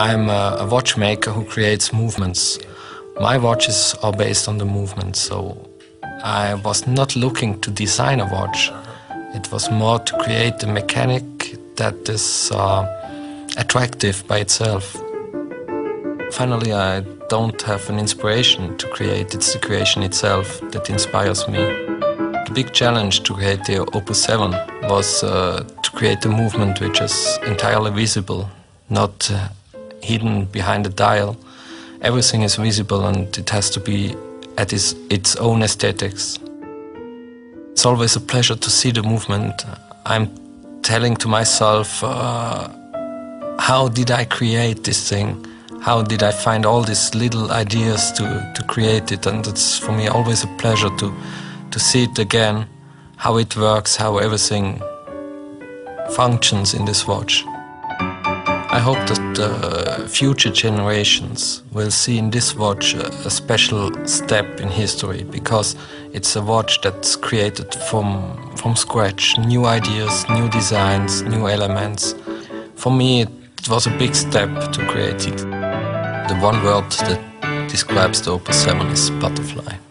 I'm a, a watchmaker who creates movements. My watches are based on the movement, so I was not looking to design a watch. It was more to create a mechanic that is uh, attractive by itself. Finally, I don't have an inspiration to create, it's the creation itself that inspires me. The big challenge to create the Opus 7 was uh, to create a movement which is entirely visible, not uh, hidden behind a dial. Everything is visible and it has to be at its, its own aesthetics. It's always a pleasure to see the movement. I'm telling to myself, uh, how did I create this thing? How did I find all these little ideas to, to create it? And it's for me always a pleasure to, to see it again, how it works, how everything functions in this watch. I hope that uh, future generations will see in this watch a, special step in history because it's a watch that's created from, from scratch, new ideas, new designs, new elements. For me, it was a big step to create it. The one word that describes the Opus 7 is butterfly.